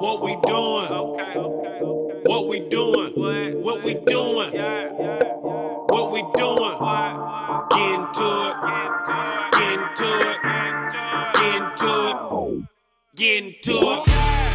What we doing? Okay, okay, okay. What we doing? What, what we doing? Yeah, yeah, yeah. What we doing? Get into it. Get into it. Get into it. Get into it. Get into it.